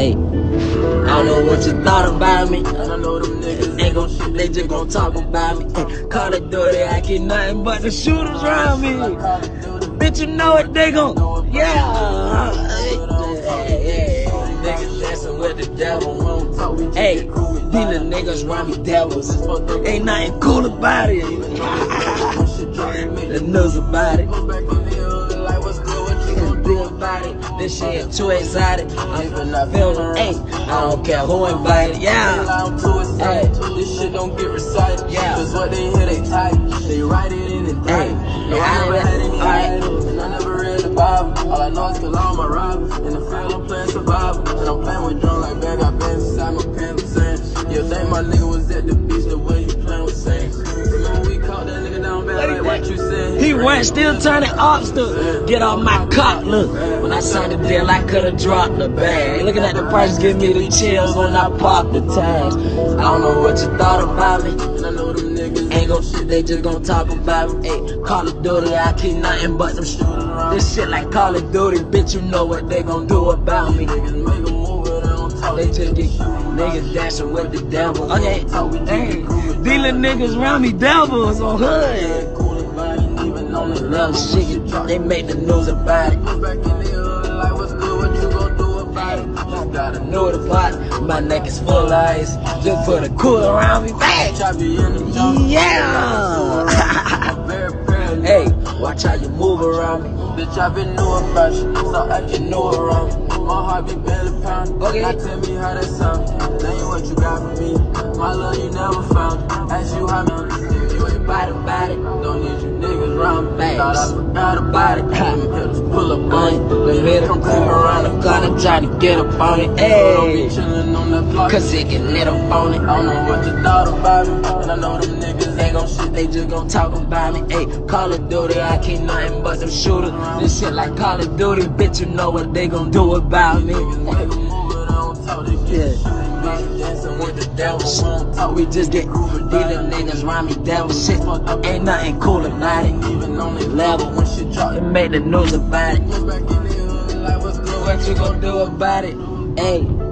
Hey, I don't know what you thought about me. I don't know them niggas ain't gon' they just gon' talk about me. Call of Duty, I get nothing but the shooters around me. Bitch, you know it, they gon' yeah. Uh-huh. Hey, Niggas dancing with the devil. Hey, these little niggas around me devils. Ain't nothing cool about it. the news about it. Deal about it. This shit too exotic. I'm feeling hey, I don't care who invited. Yeah. Excited. This shit don't get recited. Yeah. Cause what they hear, they type. They write it in and Hey, type. No, yeah, I never had any idols. And I never read the Bible. All I know is cause I'm a robber. In the field, I'm playing survival. My nigga was at the beach the way you playing with saints. Remember we caught that nigga down bad like what you said. He went still turning obstacles. Get off my cock, look. When I signed the deal, I could've dropped the bag. Looking at the price, give me the chills when I pop the tags. I don't know what you thought about me. And I know them niggas Ain't gon' shit, they just gon' talk about me. Hey, Call of Duty, I keep nothing but them shooters. This shit like Call of Duty, bitch, you know what they gon' do about me. niggas make a move, they don't talk. They just get niggas dancing with the devil. Okay, hey, little niggas around me devils on hood. Cool it, on the Love shit, they make the news about it. Back in the hood, like what's good, what you gon' do about it? Just gotta know. Know the pot, my neck is full of ice. Just put a cooler around me, bang. I be in the jungle. Yeah. watch how you move around me. Bitch, I been knew about you, so I can know around me. My heart be barely pounding. Okay. Now tell me how that sound. Tell you what you got for me. My love you never found. Ask you how many. If you ain't body about it, don't need you niggas around me. Thought I forgot about it. Them hitters pull up on it. The Them middle come creep around corner, try to get up on it. Hey, chillin' on that block. cause it get lit up on it. I don't know what you thought about me. And I know them niggas Ain't gon' shit, they just gon' talk about me. Hey, Call of Duty, I keep nothing but them shooters. This shit like Call of Duty, bitch, you know what they gon' do about me. Make a move, but they don't talk. They get Yeah. shit. With the devil. We just get groovy, these niggas around me devil shit. Ain't nothing cool about it. Even on the Level. when shit drop. They make the news about it. Like what's good, What you gon' do about it? Hey,